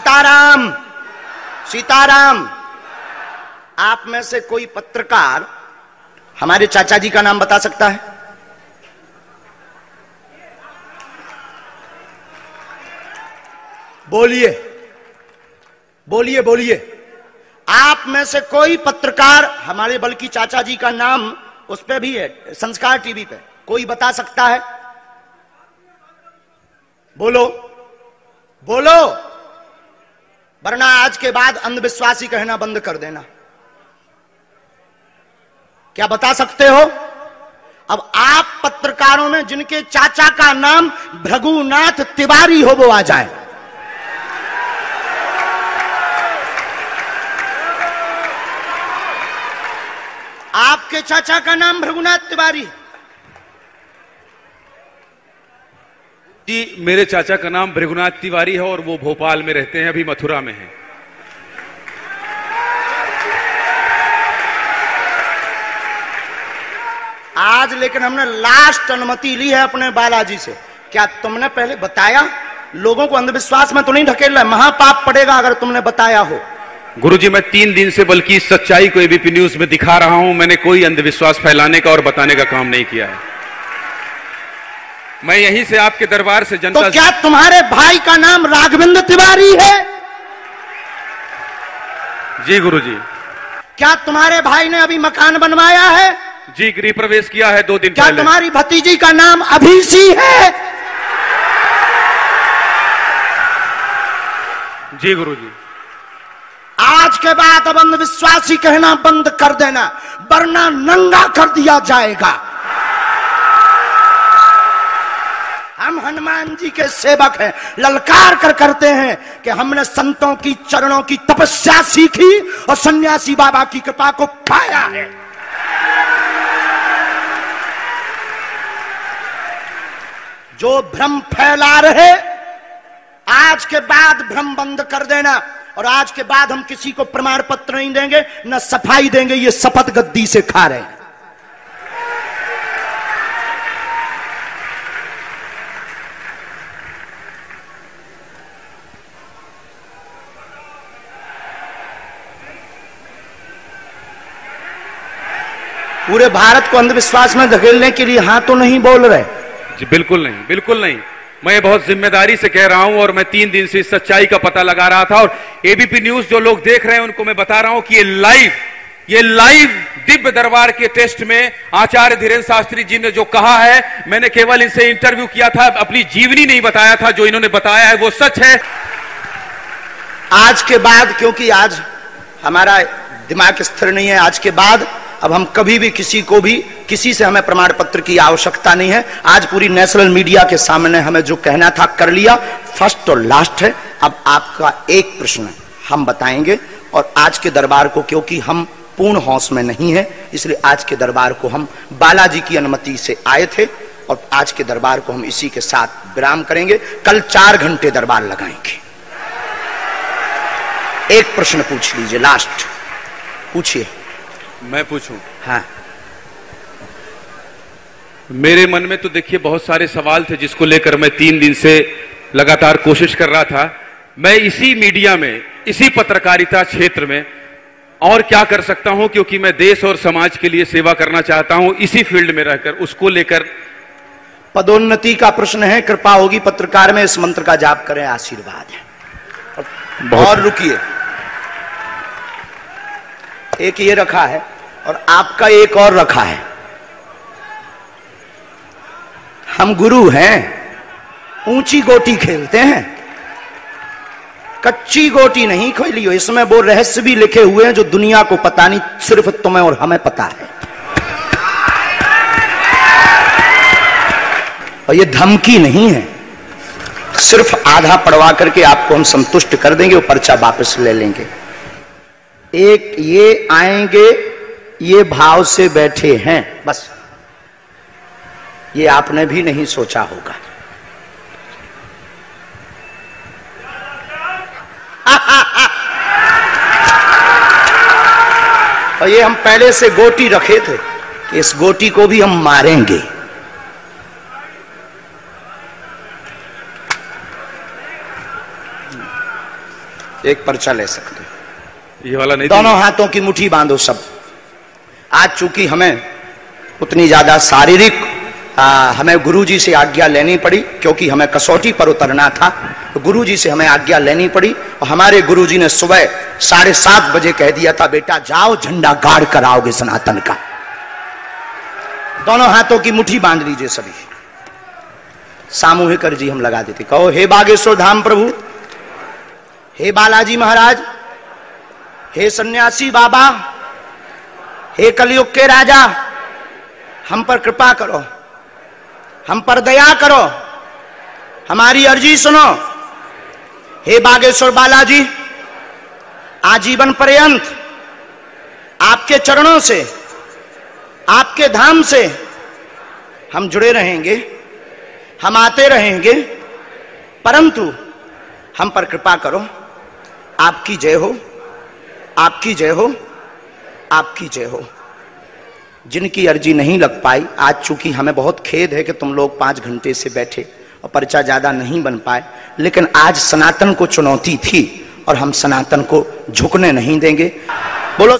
सीताराम सीताराम, आप में से कोई पत्रकार हमारे चाचा जी का नाम बता सकता है? बोलिए बोलिए बोलिए। आप में से कोई पत्रकार हमारे बल्कि चाचा जी का नाम उस पर भी है, संस्कार टीवी पे, कोई बता सकता है? बोलो बोलो। वरना आज के बाद अंधविश्वासी कहना बंद कर देना। क्या बता सकते हो? अब आप पत्रकारों में जिनके चाचा का नाम भृगुनाथ तिवारी हो, वो आ जाए। आपके चाचा का नाम भृगुनाथ तिवारी। जी मेरे चाचा का नाम भृगुनाथ तिवारी है और वो भोपाल में रहते हैं अभी मथुरा में हैं। आज लेकिन हमने लास्ट अनुमति ली है अपने बालाजी से। क्या तुमने पहले बताया? लोगों को अंधविश्वास में तो नहीं ढकेल रहा महापाप पड़ेगा अगर तुमने बताया हो। गुरुजी मैं तीन दिन से बल्कि सच्चाई को एबीपी न्यूज़ में दिखा रहा हूँ मैंने कोई अंधविश्वास फैलाने का और बताने का काम नहीं किया है। मैं यहीं से आपके दरबार से जनता तो क्या तुम्हारे भाई का नाम राघवेंद्र तिवारी है? जी गुरुजी। क्या तुम्हारे भाई ने अभी मकान बनवाया है? जी गृह प्रवेश किया है दो दिन क्या पहले। तुम्हारी भतीजी का नाम अभिषी है? जी गुरुजी। आज के बाद अब अंधविश्वासी कहना बंद कर देना वरना नंगा कर दिया जाएगा हम हनुमान जी के सेवक हैं, ललकार कर करते हैं कि हमने संतों की चरणों की तपस्या सीखी और सन्यासी बाबा की कृपा को पाया है। जो भ्रम फैला रहे, आज के बाद भ्रम बंद कर देना और आज के बाद हम किसी को प्रमाण पत्र नहीं देंगे, न सफ़ाई देंगे, ये शपथ गद्दी से खा रहे हैं। पूरे भारत को अंधविश्वास में धकेलने के लिए हाँ तो नहीं बोल रहे। जी बिल्कुल नहीं बिल्कुल नहीं। मैं बहुत ज़िम्मेदारी से कह रहा हूँ और मैं तीन दिन से इस सच्चाई का पता लगा रहा था और एबीपी न्यूज़ जो लोग देख रहे हैं उनको मैं बता रहा हूँ कि ये लाइव ये लाइव दिव्य दरबार के टेस्ट में आचार्य धीरेन्द्र शास्त्री जी ने जो कहा है मैंने केवल इनसे इंटरव्यू किया था अपनी जीवनी नहीं बताया था जो इन्होंने बताया है वो सच है। आज के बाद क्योंकि आज हमारा दिमाग स्थिर नहीं है आज के बाद अब हम कभी भी किसी को भी, किसी से हमें प्रमाण पत्र की आवश्यकता नहीं है। आज पूरी नेशनल मीडिया के सामने हमें जो कहना था, कर लिया। फ़र्स्ट और लास्ट है। अब आपका एक प्रश्न हम बताएँगे। और आज के दरबार को, क्योंकि हम पूर्ण हौस में नहीं है, इसलिए आज के दरबार को हम बालाजी की अनुमति से आए थे। और आज के दरबार को हम इसी के साथ विराम करेंगे। कल चार घंटे दरबार लगाएँगे। एक प्रश्न पूछ लीजिए, लास्ट। पूछिए। मैं पूछूँ? हाँ। मेरे मन में तो देखिए बहुत सारे सवाल थे जिसको लेकर मैं तीन दिन से लगातार कोशिश कर रहा था। मैं इसी मीडिया में इसी पत्रकारिता क्षेत्र में और क्या कर सकता हूँ क्योंकि मैं देश और समाज के लिए सेवा करना चाहता हूँ इसी फ़ील्ड में रहकर उसको लेकर। पदोन्नति का प्रश्न है कृपा होगी पत्रकार में इस मंत्र का जाप करें आशीर्वाद है। और रुकिए। एक ये रखा है और आपका एक और रखा है। हम गुरु हैं, ऊँची गोटी खेलते हैं। कच्ची गोटी नहीं खोली हो, इसमें वो रहस्य भी लिखे हुए हैं जो दुनिया को पता नहीं, सिर्फ़ तुम्हें और हमें पता है। और ये धमकी नहीं है, सिर्फ़ आधा पढ़वा करके आपको हम संतुष्ट कर देंगे, वो पर्चा वापस ले लेंगे। एक ये आएँगे, ये भाव से बैठे हैं, बस। ये आपने भी नहीं सोचा होगा। और ये हम पहले से गोटी रखे थे कि इस गोटी को भी हम मारेंगे। एक पर्चा ले सकते हो। ये वाला नहीं दोनों हाथों की मुट्ठी बांधो सब। आज चूँकि हमें उतनी ज़्यादा शारीरिक हमें गुरुजी से आज्ञा लेनी पड़ी क्योंकि हमें कसौटी पर उतरना था तो गुरुजी से हमें आज्ञा लेनी पड़ी और हमारे गुरुजी ने सुबह साढ़े सात बजे कह दिया था बेटा जाओ झंडा गाड़ कर आओगे सनातन का। दोनों हाथों की मुट्ठी बाँध लीजिए सभी। सामूहिक अर्जी हम लगा देते। कहो हे बागेश्वर धाम प्रभु हे बालाजी महाराज हे सन्यासी बाबा, हे कलयुग के राजा, हम पर कृपा करो, हम पर दया करो, हमारी अर्जी सुनो। हे बागेश्वर बालाजी, आजीवन पर्यंत आपके चरणों से, आपके धाम से हम जुड़े रहेंगे, हम आते रहेंगे, परंतु हम पर कृपा करो। आपकी जय हो। आपकी जय हो, आपकी जय हो। जिनकी अर्जी नहीं लग पाई, आज चूँकि हमें बहुत खेद है कि तुम लोग पाँच घंटे से बैठे और पर्चा ज़्यादा नहीं बन पाए, लेकिन आज सनातन को चुनौती थी और हम सनातन को झुकने नहीं देंगे। बोलो